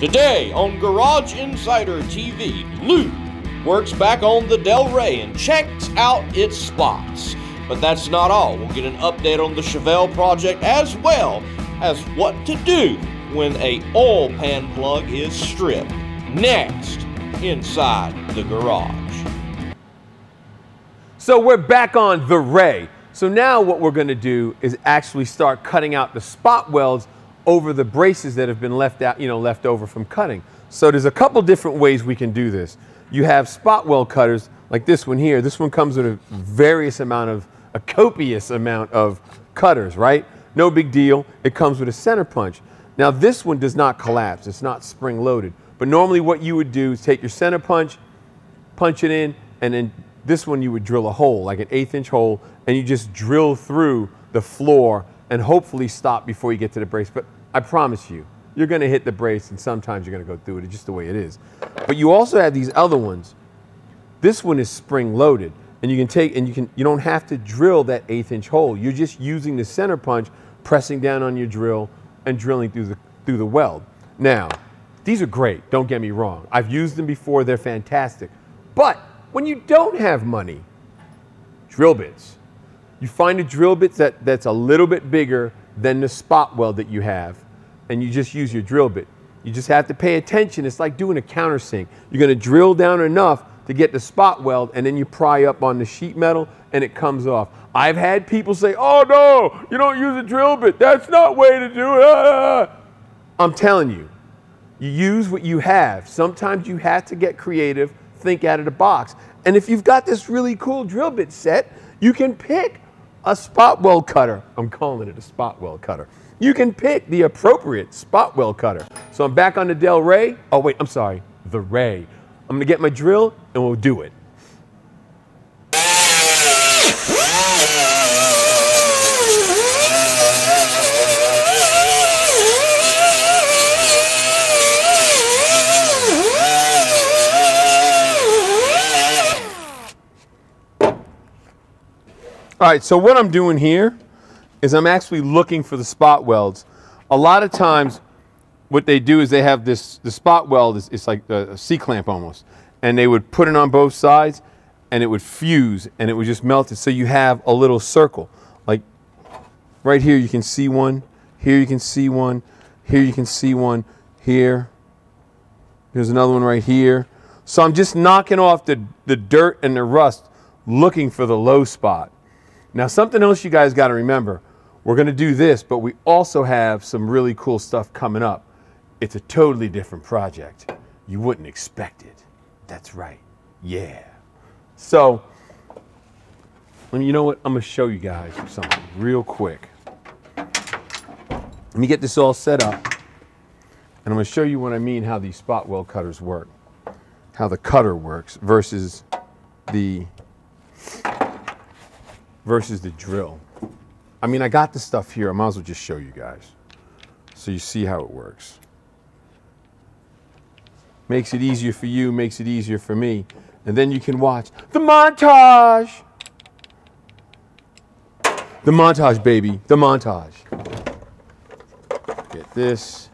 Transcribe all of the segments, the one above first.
Today on Garage Insider TV, Lou works back on the Delray and checks out its spots. But that's not all. We'll get an update on the Chevelle project as well as what to do when a oil pan plug is stripped. Next, inside the garage. So we're back on the Ray. So now what we're going to do is actually start cutting out the spot welds over the braces that have been left out, you know, left over from cutting. So there's a couple different ways we can do this. You have spot weld cutters like this one here. This one comes with a various amount of, a copious amount of cutters, right? No big deal. It comes with a center punch. Now this one does not collapse. It's not spring loaded. But normally what you would do is take your center punch, punch it in, and then this one you would drill a hole, like an eighth inch hole, and you just drill through the floor and hopefully stop before you get to the brace. But I promise you, you're gonna hit the brace and sometimes you're gonna go through it. It's just the way it is. But you also have these other ones. This one is spring loaded and you can take, and you can, you don't have to drill that eighth inch hole. You're just using the center punch, pressing down on your drill and drilling through the, through the weld. Now, these are great, don't get me wrong. I've used them before, they're fantastic. But when you don't have money, drill bits. You find a drill bit that, that's a little bit bigger than the spot weld that you have and you just use your drill bit. You just have to pay attention. It's like doing a countersink. You're going to drill down enough to get the spot weld, and then you pry up on the sheet metal, and it comes off. I've had people say, "Oh no, you don't use a drill bit. That's not way to do it." I'm telling you, you use what you have. Sometimes you have to get creative, think out of the box. And if you've got this really cool drill bit set, you can pick a spot weld cutter. I'm calling it a spot weld cutter you can pick the appropriate spot weld cutter. So I'm back on the Delray. Oh wait, I'm sorry, the Ray. I'm gonna get my drill and we'll do it. All right, so what I'm doing here is I'm actually looking for the spot welds. A lot of times what they do is they have this, the spot weld is it's like a, a C-clamp almost. And they would put it on both sides and it would fuse and it would just melt it. So you have a little circle. Like right here you can see one, here you can see one, here you can see one, here. There's another one right here. So I'm just knocking off the, the dirt and the rust looking for the low spot. Now something else you guys got to remember. We're going to do this, but we also have some really cool stuff coming up. It's a totally different project. You wouldn't expect it. That's right. Yeah. So, you know what? I'm going to show you guys something real quick. Let me get this all set up. And I'm going to show you what I mean how these spot weld cutters work. How the cutter works versus the versus the drill. I mean, I got the stuff here. I might as well just show you guys so you see how it works. Makes it easier for you, makes it easier for me. And then you can watch the montage. The montage, baby. The montage. Get this.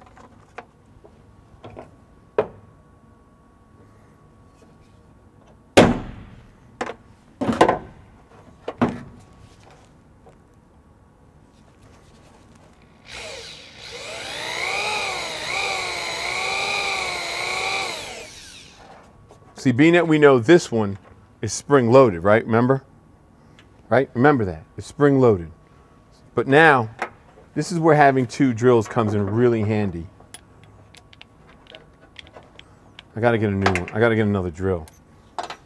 See, being that we know this one is spring loaded, right? Remember? Right? Remember that. It's spring loaded. But now, this is where having two drills comes in really handy. I gotta get a new one. I gotta get another drill.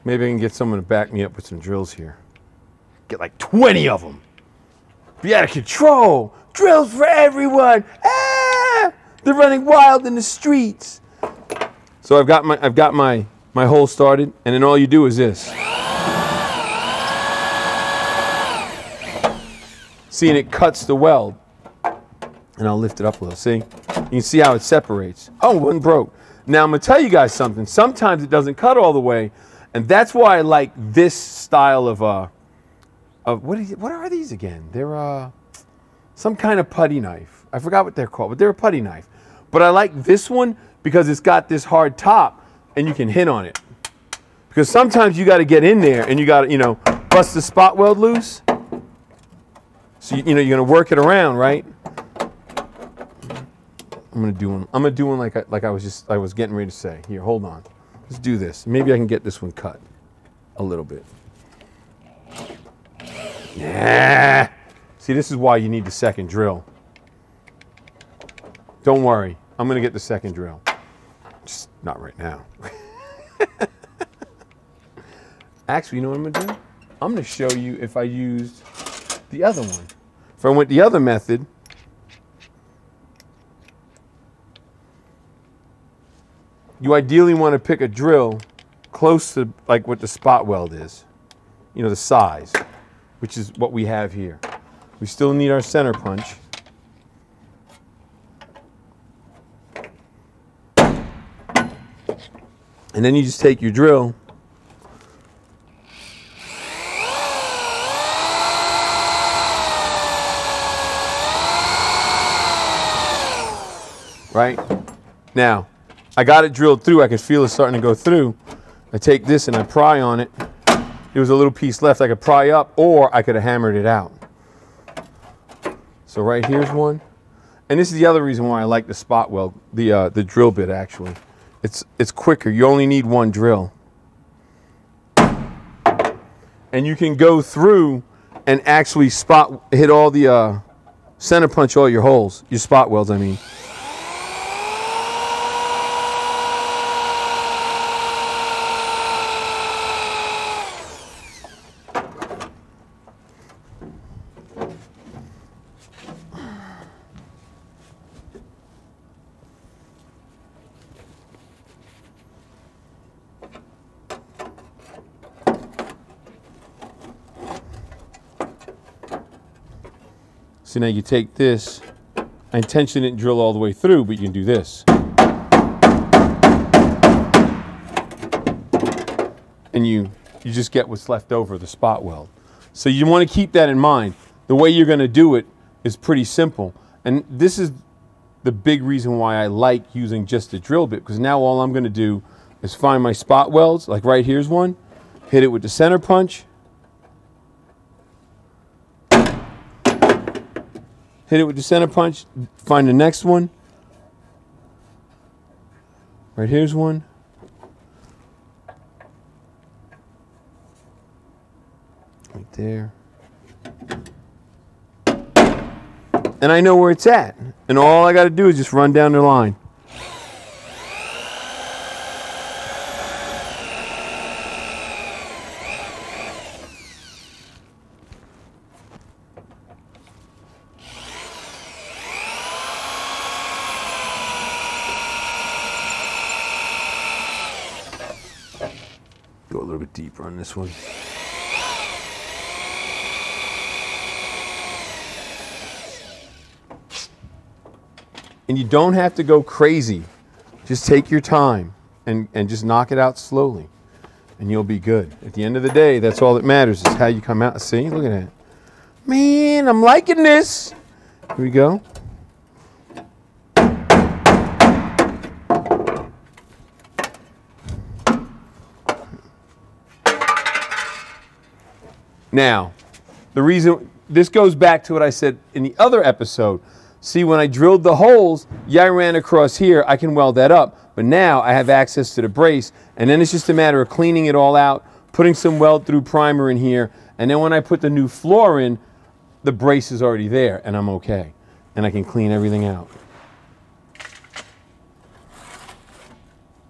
Maybe I can get someone to back me up with some drills here. Get like 20 of them. Be out of control. Drills for everyone. Ah! They're running wild in the streets. So I've got my I've got my my hole started, and then all you do is this. See, and it cuts the weld. And I'll lift it up a little, see? You can see how it separates. Oh, one broke. Now, I'm to tell you guys something. Sometimes it doesn't cut all the way, and that's why I like this style of, uh, of what, is, what are these again? They're uh, some kind of putty knife. I forgot what they're called, but they're a putty knife. But I like this one because it's got this hard top and you can hit on it. Because sometimes you got to get in there and you got to, you know, bust the spot weld loose. So, you, you know, you're going to work it around, right? I'm going to do one. I'm going to do one like I, like I was just, I was getting ready to say. Here, hold on. Let's do this. Maybe I can get this one cut a little bit. Yeah. See, this is why you need the second drill. Don't worry. I'm going to get the second drill. Not right now. Actually, you know what I'm to do? I'm to show you if I used the other one. If I went the other method, you ideally want to pick a drill close to like what the spot weld is. You know, the size, which is what we have here. We still need our center punch. And then you just take your drill right? Now, I got it drilled through. I could feel it starting to go through. I take this and I pry on it. There was a little piece left. I could pry up or I could have hammered it out. So right here's one. And this is the other reason why I like the spot weld, the, uh, the drill bit actually. It's, it's quicker. You only need one drill. And you can go through and actually spot, hit all the, uh, center punch all your holes, your spot welds, I mean. So now you take this, I intentionally didn't drill all the way through, but you can do this. And you, you just get what's left over, the spot weld. So you want to keep that in mind. The way you're going to do it is pretty simple. And this is the big reason why I like using just a drill bit, because now all I'm going to do is find my spot welds, like right here's one, hit it with the center punch, hit it with the center punch, find the next one. Right here's one. Right there. And I know where it's at. And all I got to do is just run down the line. Go a little bit deeper on this one. And you don't have to go crazy. Just take your time and, and just knock it out slowly. And you'll be good. At the end of the day, that's all that matters is how you come out. See, look at that. Man, I'm liking this. Here we go. Now, the reason this goes back to what I said in the other episode. See, when I drilled the holes, yeah, I ran across here, I can weld that up. But now I have access to the brace, and then it's just a matter of cleaning it all out, putting some weld through primer in here, and then when I put the new floor in, the brace is already there, and I'm okay. And I can clean everything out.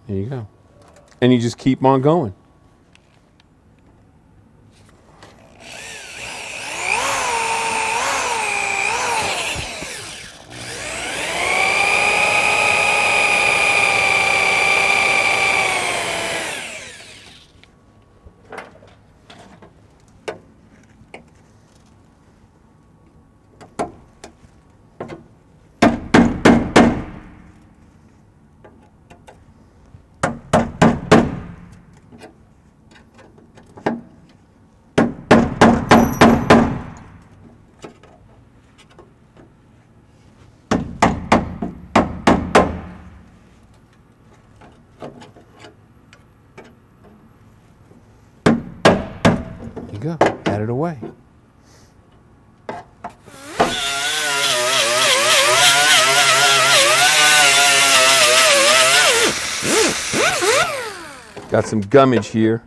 There you go. And you just keep on going. Some gummage here.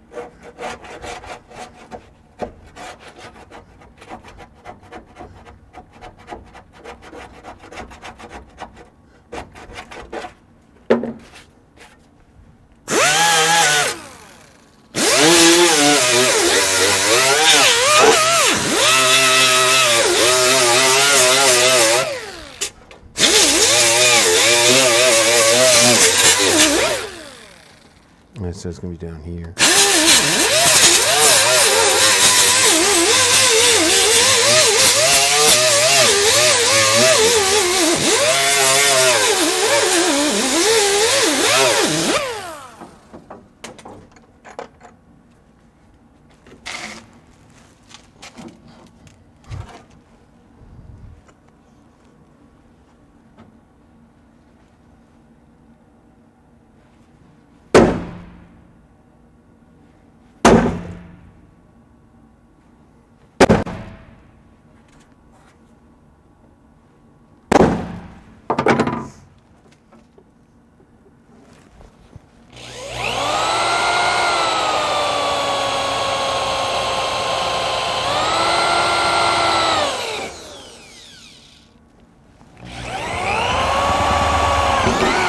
It's gonna be down here.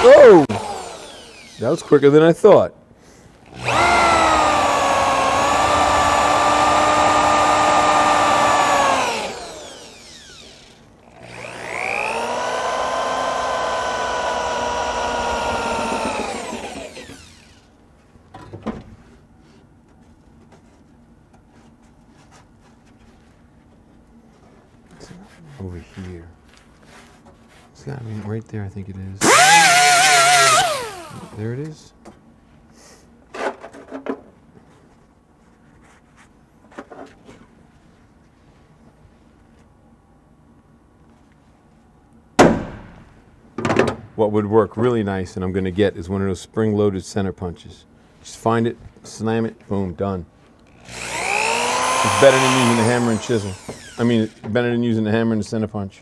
Oh! That was quicker than I thought. Over here. It's gotta be right there, I think it is. There it is. What would work really nice, and I'm going to get, is one of those spring-loaded center punches. Just find it, slam it, boom, done. It's better than using the hammer and chisel. I mean, better than using the hammer and the center punch.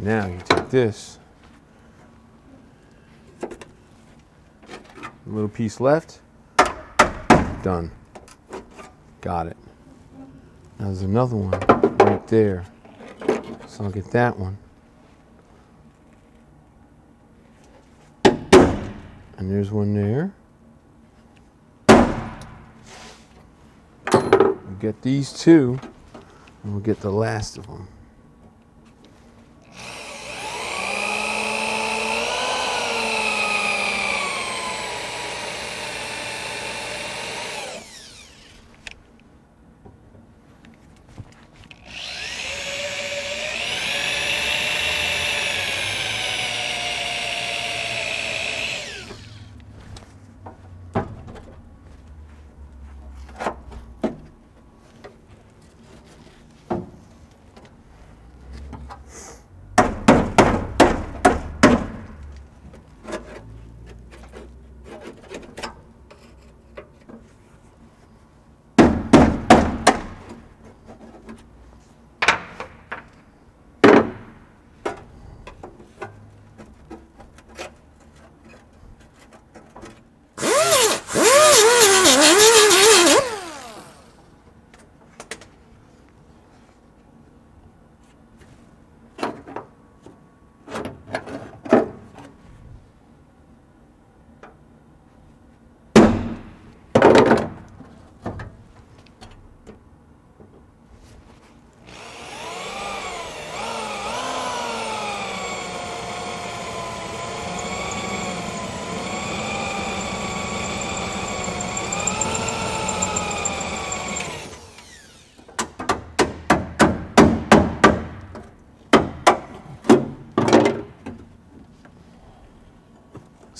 Now you take this, little piece left, done. Got it. Now there's another one right there. So I'll get that one. And there's one there. We'll get these two, and we'll get the last of them.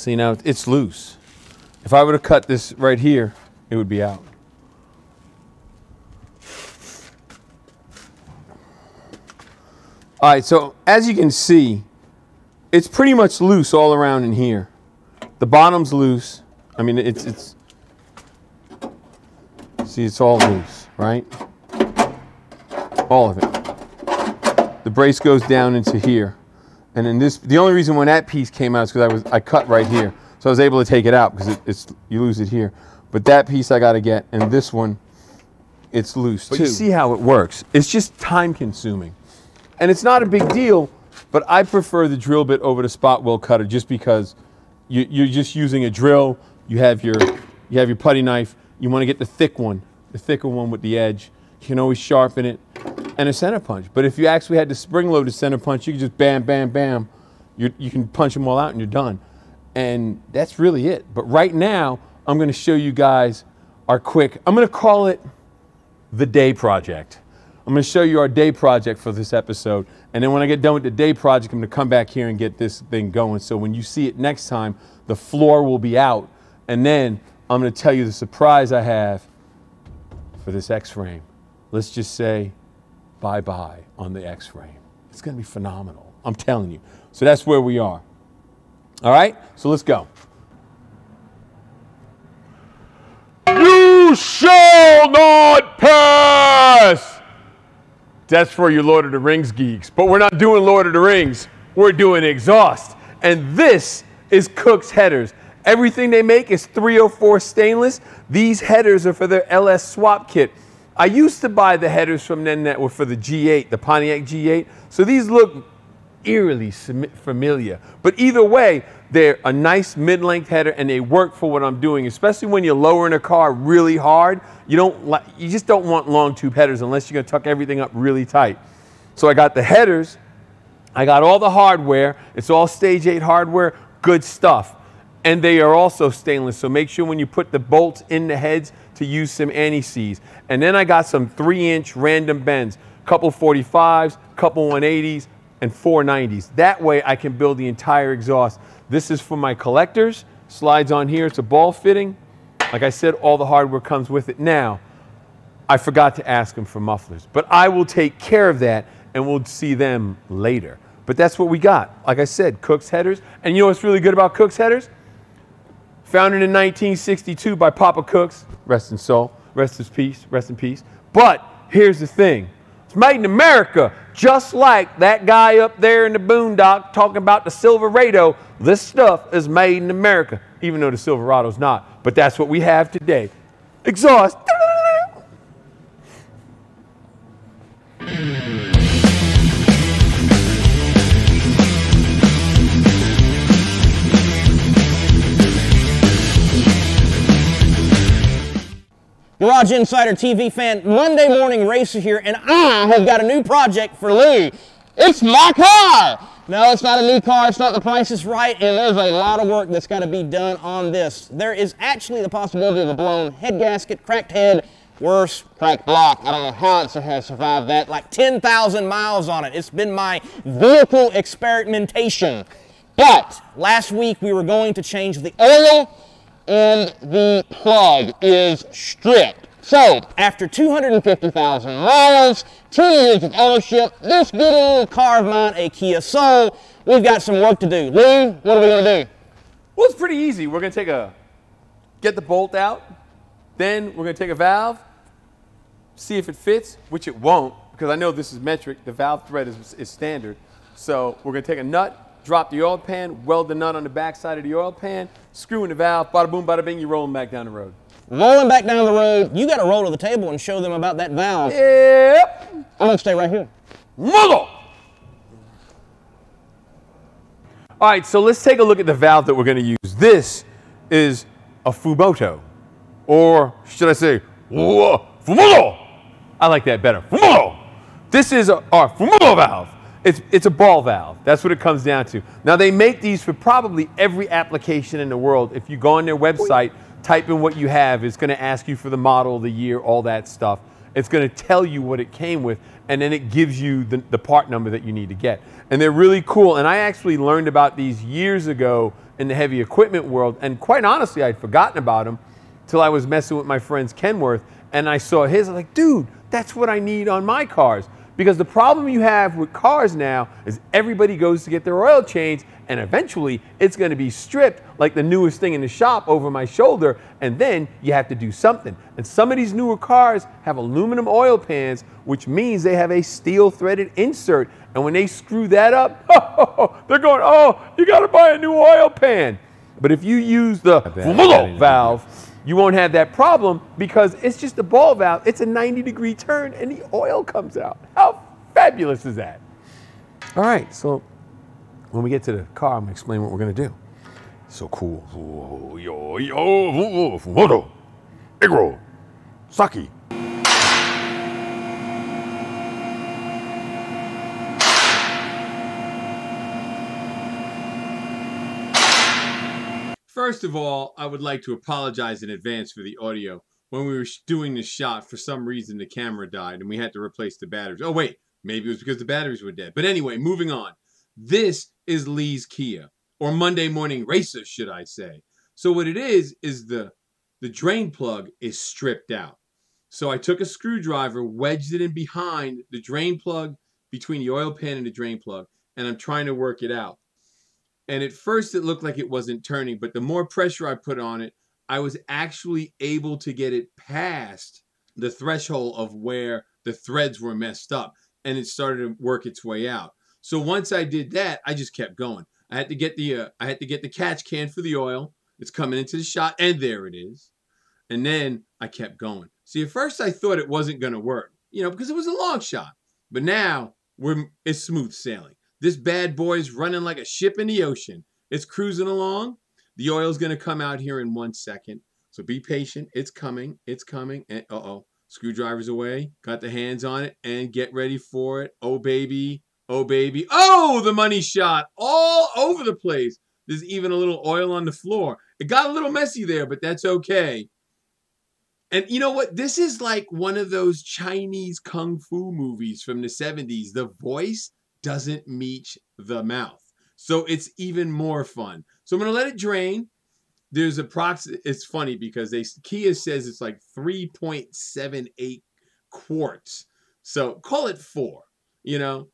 See now it's loose. If I were to cut this right here, it would be out. All right, so as you can see, it's pretty much loose all around in here. The bottom's loose. I mean, it's, it's, see, it's all loose, right? All of it. The brace goes down into here. And then this, the only reason when that piece came out is because I was, I cut right here. So I was able to take it out because it, it's, you lose it here. But that piece I got to get, and this one, it's loose but too. you see how it works. It's just time consuming. And it's not a big deal, but I prefer the drill bit over the spot weld cutter just because you, you're just using a drill. You have your, you have your putty knife. You want to get the thick one, the thicker one with the edge. You can always sharpen it and a center punch. But if you actually had to spring-loaded center punch, you could just bam, bam, bam. you you can punch them all out and you're done. And that's really it. But right now, I'm going to show you guys our quick, I'm going to call it the day project. I'm going to show you our day project for this episode. And then when I get done with the day project, I'm going to come back here and get this thing going. So when you see it next time, the floor will be out. And then I'm going to tell you the surprise I have for this X-frame. Let's just say bye-bye on the X-frame. It's going to be phenomenal. I'm telling you. So that's where we are. All right? So let's go. You shall not pass! That's for you Lord of the Rings geeks. But we're not doing Lord of the Rings. We're doing exhaust. And this is Kooks headers. Everything they make is 304 stainless. These headers are for their LS swap kit. I used to buy the headers from them were for the G8, the Pontiac G8. So these look eerily familiar. But either way, they're a nice mid-length header and they work for what I'm doing, especially when you're lowering a car really hard. You don't you just don't want long tube headers unless you're gonna tuck everything up really tight. So I got the headers, I got all the hardware, it's all stage eight hardware, good stuff. And they are also stainless, so make sure when you put the bolts in the heads to use some anti-seize. And then I got some three inch random bends, couple 45s, couple 180s, and 490s. That way I can build the entire exhaust. This is for my collectors, slides on here, it's a ball fitting. Like I said, all the hardware comes with it. Now, I forgot to ask them for mufflers, but I will take care of that and we'll see them later. But that's what we got. Like I said, Kooks headers. And you know what's really good about Kooks headers? Founded in 1962 by Papa Cooks, rest in soul, rest in peace, rest in peace. But here's the thing it's made in America, just like that guy up there in the boondock talking about the Silverado. This stuff is made in America, even though the Silverado's not. But that's what we have today. Exhaust. Garage Insider TV fan, Monday Morning Racer here, and I have got a new project for Lee. It's my car! No, it's not a new car, it's not the price is right, and there's a lot of work that's got to be done on this. There is actually the possibility of a blown head gasket, cracked head, worse, cracked block. I don't know how it has survived that. Like 10,000 miles on it. It's been my vehicle experimentation. But last week we were going to change the oil and the plug is stripped. So, after 250,000 miles, two years of ownership, this good little car of mine, a Kia Soul, we've got some work to do. Lou, what are we going to do? Well, it's pretty easy. We're going to take a, get the bolt out, then we're going to take a valve, see if it fits, which it won't, because I know this is metric. The valve thread is, is standard. So we're going to take a nut, drop the oil pan, weld the nut on the back side of the oil pan, screw in the valve, bada boom, bada bing, you're rolling back down the road. Rolling back down the road, you got to roll to the table and show them about that valve. Yep. I'm going to stay right here. Mother! All right, so let's take a look at the valve that we're going to use. This is a Fumoto, or should I say, Fumoto? I like that better. Fumoto! This is our Fumoto valve. It's, it's a ball valve. That's what it comes down to. Now, they make these for probably every application in the world. If you go on their website, type in what you have, it's going to ask you for the model, the year, all that stuff. It's going to tell you what it came with, and then it gives you the, the part number that you need to get. And they're really cool. And I actually learned about these years ago in the heavy equipment world. And quite honestly, I'd forgotten about them till I was messing with my friend's Kenworth and I saw his. I was like, dude, that's what I need on my cars. Because the problem you have with cars now is everybody goes to get their oil changed, and eventually it's going to be stripped like the newest thing in the shop over my shoulder, and then you have to do something. And some of these newer cars have aluminum oil pans, which means they have a steel threaded insert. And when they screw that up, they're going, oh, you got to buy a new oil pan. But if you use the valve, you won't have that problem because it's just a ball valve. It's a 90 degree turn and the oil comes out. How fabulous is that? All right, so when we get to the car, I'm gonna explain what we're gonna do. So cool. Yo, yo, Fumoto, Igro, Saki. First of all, I would like to apologize in advance for the audio. When we were doing the shot, for some reason the camera died and we had to replace the batteries. Oh, wait, maybe it was because the batteries were dead. But anyway, moving on. This is Lee's Kia, or Monday Morning Racer, should I say. So what it is, is the, the drain plug is stripped out. So I took a screwdriver, wedged it in behind the drain plug, between the oil pan and the drain plug, and I'm trying to work it out. And at first it looked like it wasn't turning, but the more pressure I put on it, I was actually able to get it past the threshold of where the threads were messed up and it started to work its way out. So once I did that, I just kept going. I had to get the uh, I had to get the catch can for the oil. It's coming into the shot and there it is. And then I kept going. See, at first I thought it wasn't going to work, you know, because it was a long shot. But now we're it's smooth sailing. This bad boy's running like a ship in the ocean. It's cruising along. The oil's going to come out here in one second. So be patient. It's coming. It's coming. And uh-oh. Screwdriver's away. Got the hands on it. And get ready for it. Oh, baby. Oh, baby. Oh, the money shot. All over the place. There's even a little oil on the floor. It got a little messy there, but that's okay. And you know what? This is like one of those Chinese kung fu movies from the 70s. The voice doesn't meet the mouth. So it's even more fun. So I'm going to let it drain. There's a prox. It's funny because they Kia says it's like 3.78 quarts. So call it four, you know.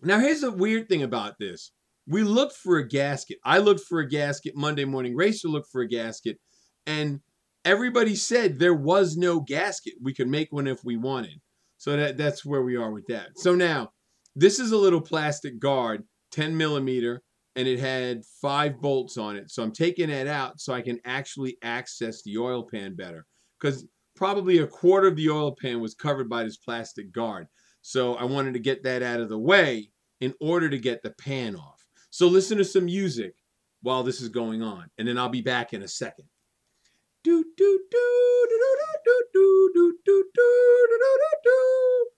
Now here's the weird thing about this. We looked for a gasket. I looked for a gasket. Monday Morning Racer looked for a gasket. And everybody said there was no gasket. We could make one if we wanted. So that, that's where we are with that. So now this is a little plastic guard, 10 millimeter, and it had five bolts on it. So I'm taking that out so I can actually access the oil pan better. Because probably a quarter of the oil pan was covered by this plastic guard. So I wanted to get that out of the way in order to get the pan off. So listen to some music while this is going on, and then I'll be back in a second. Do do do do do do do do do do do do do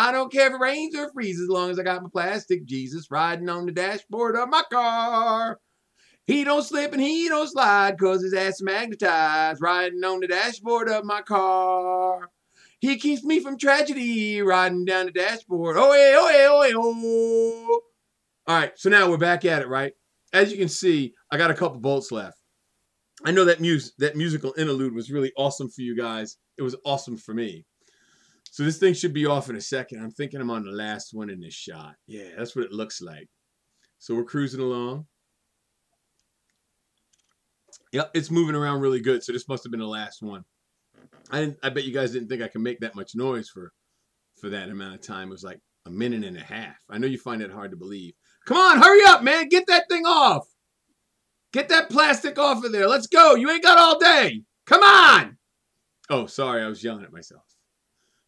I don't care if it rains or freezes as long as I got my plastic Jesus riding on the dashboard of my car. He don't slip and he don't slide cause his ass magnetized riding on the dashboard of my car. He keeps me from tragedy riding down the dashboard. Oh, hey, oh, hey, oh, hey, oh. All right, so now we're back at it, right? As you can see, I got a couple bolts left. I know that mus- that musical interlude was really awesome for you guys. It was awesome for me. So this thing should be off in a second. I'm thinking I'm on the last one in this shot. Yeah, that's what it looks like. So we're cruising along. Yep, it's moving around really good. So this must have been the last one. I I bet you guys didn't think I could make that much noise for for that amount of time. It was like a minute and a half. I know you find it hard to believe. Come on, hurry up, man. Get that thing off. Get that plastic off of there. Let's go. You ain't got all day. Come on. Oh, sorry. I was yelling at myself.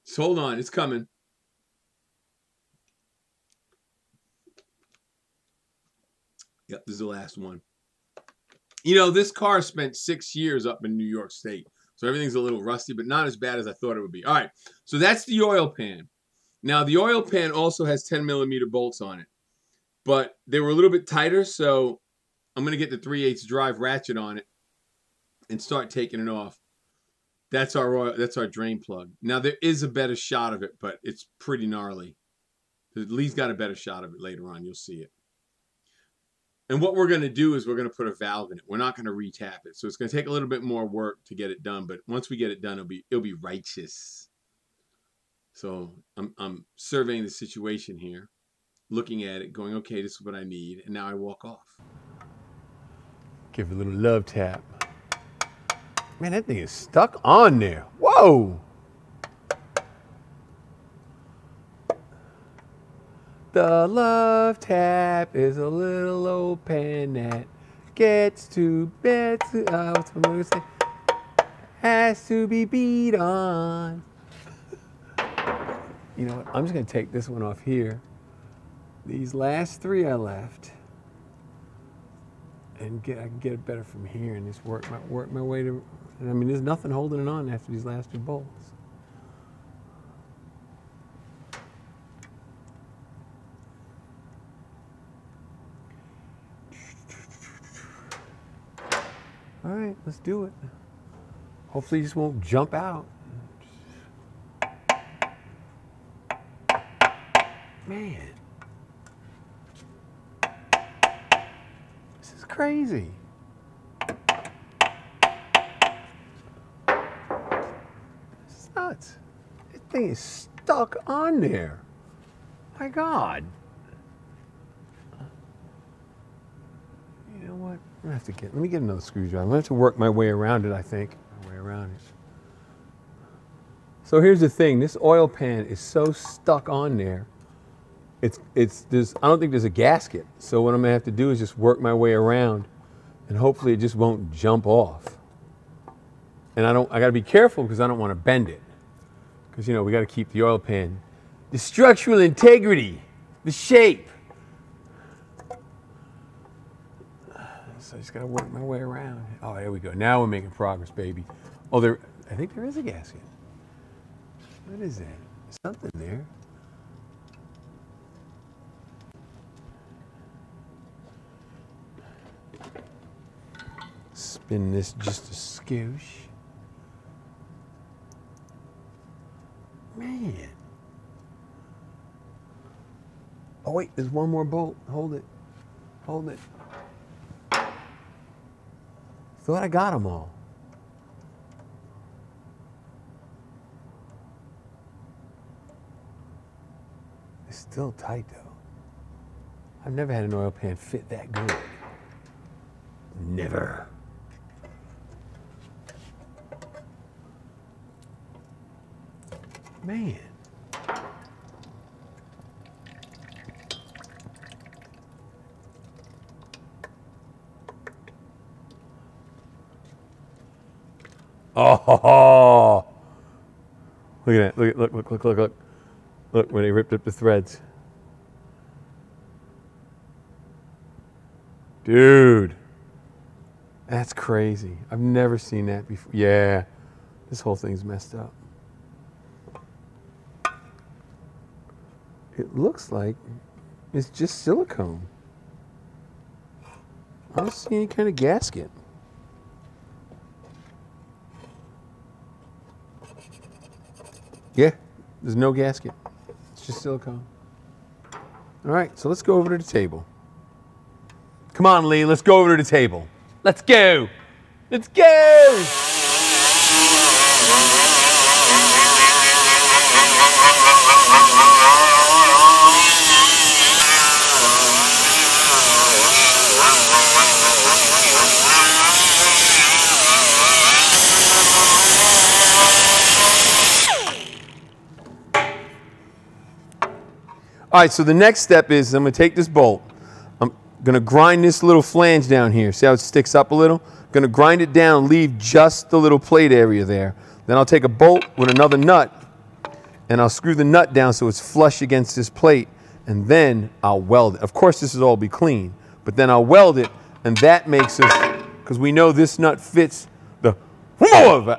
So hold on. It's coming. Yep, this is the last one. You know, this car spent six years up in New York State. So everything's a little rusty, but not as bad as I thought it would be. All right. So that's the oil pan. Now, the oil pan also has 10 millimeter bolts on it, but they were a little bit tighter. So I'm going to get the 3 8 drive ratchet on it and start taking it off. That's our that's our drain plug. Now there is a better shot of it, but it's pretty gnarly. Lee's got a better shot of it later on. You'll see it. And what we're going to do is we're going to put a valve in it. We're not going to retap it. So it's going to take a little bit more work to get it done, but once we get it done, it'll be it'll be righteous. So I'm I'm surveying the situation here, looking at it, going, okay, this is what I need, and now I walk off. Give a little love tap. Man, that thing is stuck on there. Whoa! The love tap is a little open pen that gets to bed. Uh, what's say? Has to be beat on. you know what? I'm just gonna take this one off here. These last three I left, and get I can get it better from here and just work my work my way to. I mean, there's nothing holding it on after these last two bolts. All right, let's do it. Hopefully, this won't jump out. Man, this is crazy. This is nuts. This thing is stuck on there. My God. You know what? I'm gonna have to get. Let me get another screwdriver. I'm gonna have to work my way around it. I think my way around it. So here's the thing. This oil pan is so stuck on there. It's it's there's. I don't think there's a gasket. So what I'm gonna have to do is just work my way around, and hopefully it just won't jump off. And I don't. I gotta be careful because I don't want to bend it. Because you know we got to keep the oil pan, the structural integrity, the shape. So I just gotta work my way around. Oh, there we go. Now we're making progress, baby. Oh, there. I think there is a gasket. What is that? Something there. Spin this just a skoosh. Man. Oh wait, there's one more bolt. Hold it. Hold it. Thought I got them all. It's still tight though. I've never had an oil pan fit that good. Never. Man. Oh, look at that! Look, look, look, look, look, look! Look where they ripped up the threads, dude. That's crazy. I've never seen that before. Yeah, this whole thing's messed up. It looks like it's just silicone. I don't see any kind of gasket. Yeah, there's no gasket. It's just silicone. All right, so let's go over to the table. Come on, Lee, let's go over to the table. Let's go. Let's go. All right, so the next step is I'm gonna take this bolt. I'm gonna grind this little flange down here. See how it sticks up a little? I'm gonna grind it down, leave just the little plate area there. Then I'll take a bolt with another nut and I'll screw the nut down so it's flush against this plate and then I'll weld it. Of course, this will all be clean, but then I'll weld it and that makes us because we know this nut fits the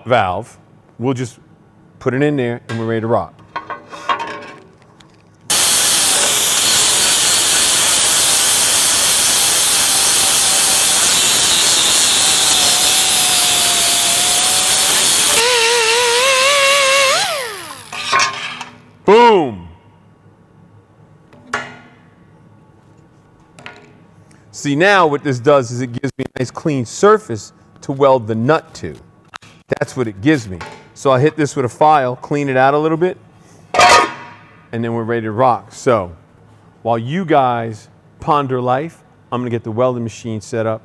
valve, we'll just put it in there and we're ready to rock. Boom. See now what this does is it gives me a nice clean surface to weld the nut to. That's what it gives me. So I'll hit this with a file, clean it out a little bit, and then we're ready to rock. So while you guys ponder life, I'm gonna get the welding machine set up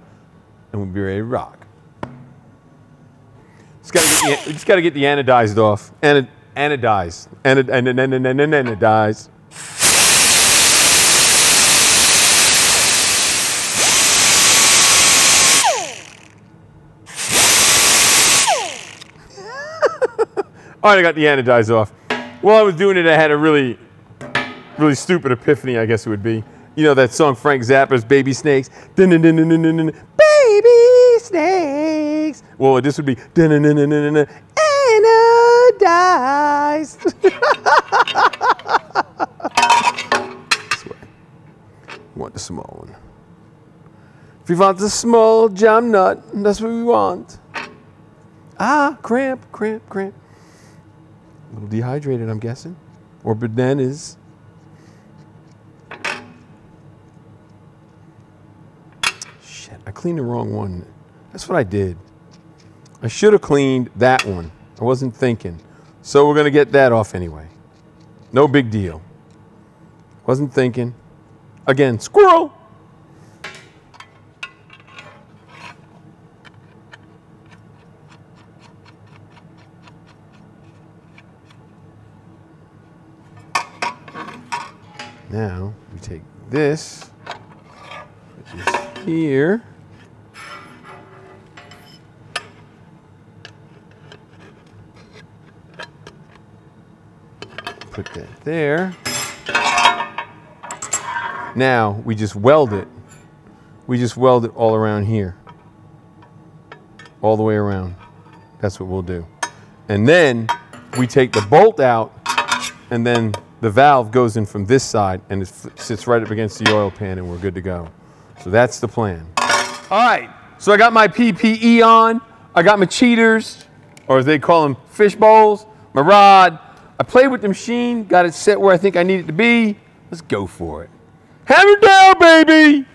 and we'll be ready to rock. Just gotta get the, just gotta get the anodized off. Anod anodized. Anod anod anod anod anodized. All right, I got the anodized off. While I was doing it, I had a really, really stupid epiphany, I guess it would be. You know that song Frank Zappa's Baby Snakes? Dun, dun, dun. Baby Snakes. Well, this would be anodized. this way. Want the small one. If we want the small jam nut, that's what we want. Ah, cramp, cramp, cramp. A little dehydrated, I'm guessing. Or bananas. Shit, I cleaned the wrong one. That's what I did. I should have cleaned that one. I wasn't thinking. So we're going to get that off anyway. No big deal. Wasn't thinking. Again, squirrel. Now we take this, which is here. Put that there. Now we just weld it. We just weld it all around here. All the way around. That's what we'll do. And then we take the bolt out and then the valve goes in from this side and it sits right up against the oil pan and we're good to go. So that's the plan. All right, so I got my PPE on. I got my cheaters, or as they call them, fish bowls, my rod. I played with the machine, got it set where I think I need it to be. Let's go for it. Hammer down, baby!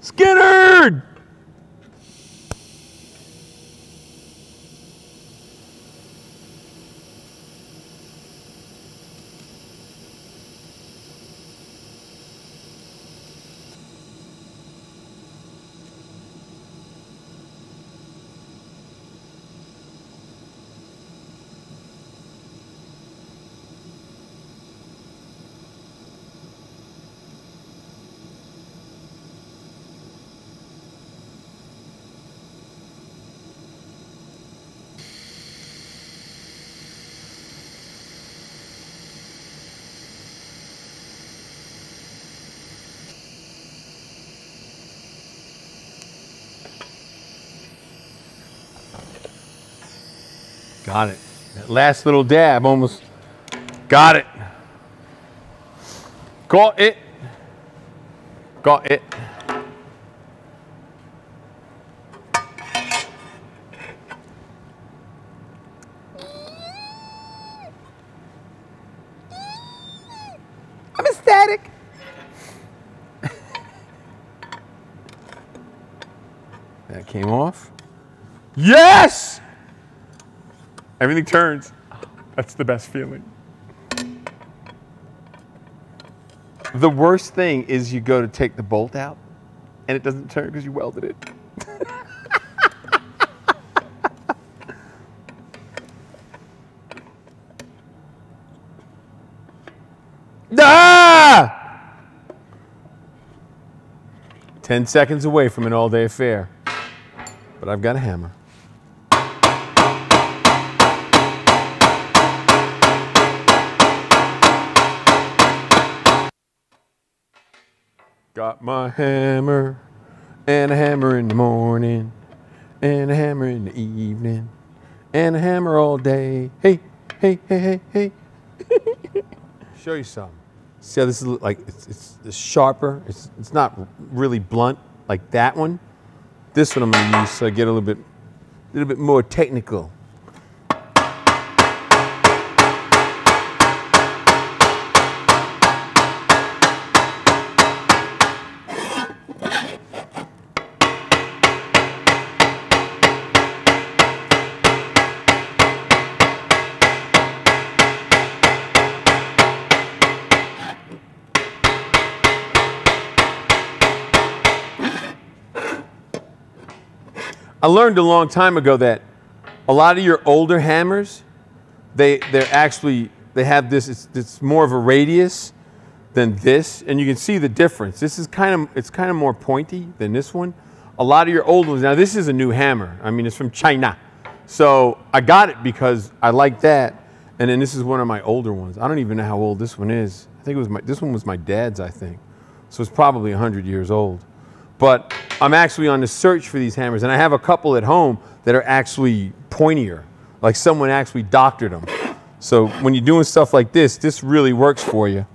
Skinner! It. That last little dab almost got it. Got it. Got it. I'm ecstatic. that came off. Yes! Everything turns. That's the best feeling. The worst thing is you go to take the bolt out and it doesn't turn because you welded it. ah! 10 seconds away from an all day affair. But I've got a hammer. My hammer, and a hammer in the morning, and a hammer in the evening, and a hammer all day. Hey, hey, hey, hey, hey. Show you some. See how this is like it's, it's, it's sharper. It's it's not really blunt like that one. This one I'm gonna use so I get a little bit, a little bit more technical. Learned a long time ago that a lot of your older hammers, they they're actually they have this. It's, it's more of a radius than this, and you can see the difference. This is kind of it's kind of more pointy than this one. A lot of your old ones. Now this is a new hammer. I mean, it's from China, so I got it because I like that. And then this is one of my older ones. I don't even know how old this one is. I think it was my this one was my dad's. I think, so it's probably hundred years old. But I'm actually on the search for these hammers, and I have a couple at home that are actually pointier, like someone actually doctored them. So when you're doing stuff like this, this really works for you.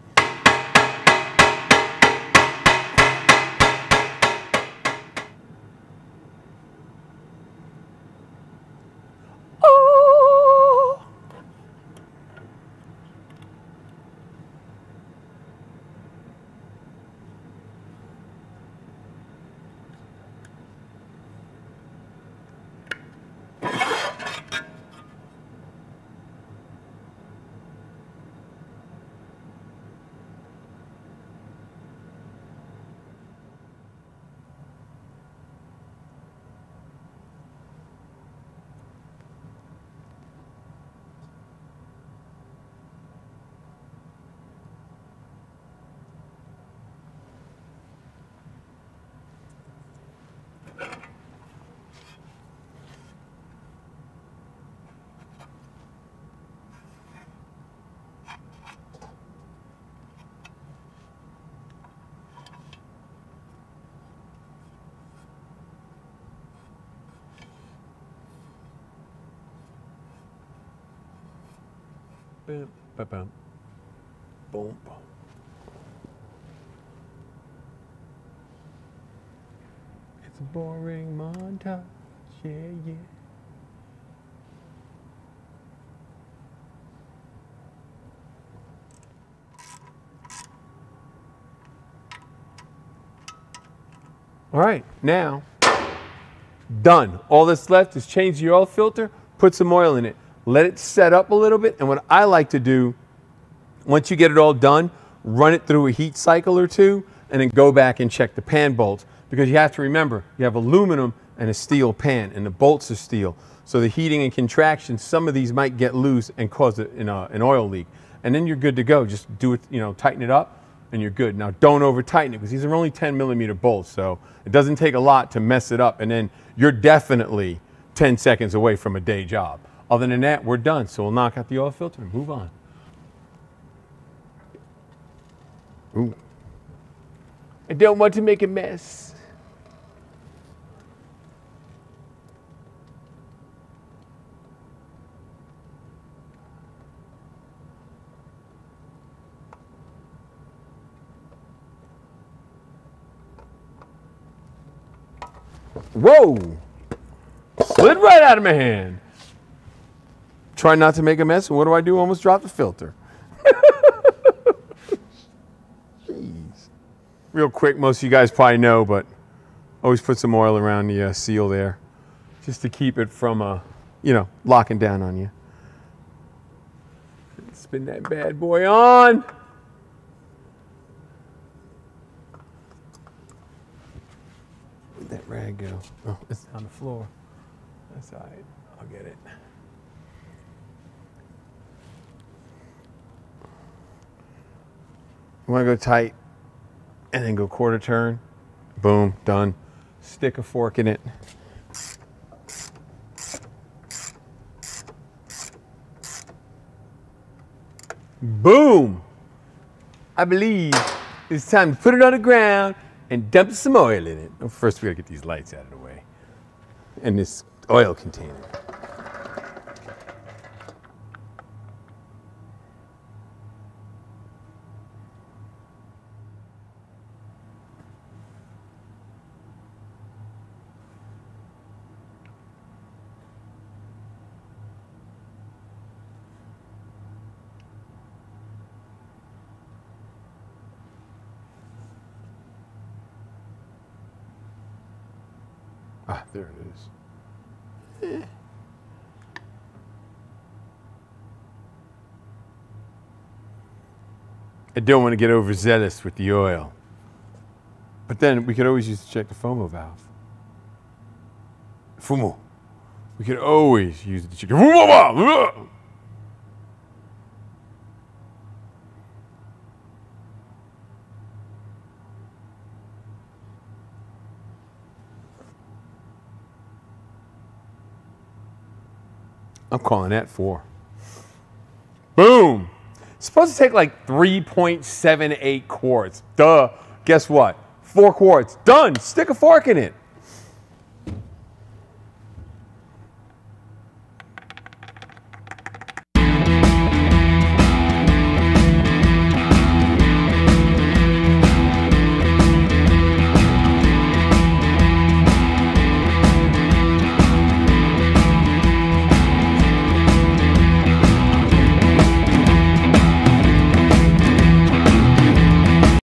Bam, ba, bam. Boom. It's a boring montage. Yeah, yeah. All right, now done. All that's left is change the oil filter, put some oil in it, let it set up a little bit. And what I like to do, once you get it all done, run it through a heat cycle or two, and then go back and check the pan bolts. Because you have to remember, you have aluminum and a steel pan, and the bolts are steel. So the heating and contraction, some of these might get loose and cause an, an oil leak. And then you're good to go. Just do it, you know, tighten it up, and you're good. Now, don't over tighten it because these are only 10 millimeter bolts, so it doesn't take a lot to mess it up. And then you're definitely 10 seconds away from a day job. Other than that, we're done. So we'll knock out the oil filter and move on. Ooh. I don't want to make a mess. Whoa! Slid right out of my hand. Try not to make a mess, and what do I do? Almost drop the filter. Jeez. Real quick, most of you guys probably know, but always put some oil around the uh, seal there, just to keep it from, uh, you know, locking down on you. Spin that bad boy on. Where'd that rag go? Oh, it's on the floor. That's all right. I'll get it. You want to go tight and then go quarter turn. Boom, done. Stick a fork in it. Boom! I believe it's time to put it on the ground and dump some oil in it. First, we gotta get these lights out of the way. And this oil container. Ah, there it is. I don't want to get overzealous with the oil. But then we could always use to check the FOMO valve. FOMO. We could always use it to check the FOMO valve. I'm calling that four. Boom. Supposed to take like 3.78 quarts. Duh. Guess what? Four quarts. Done. Stick a fork in it.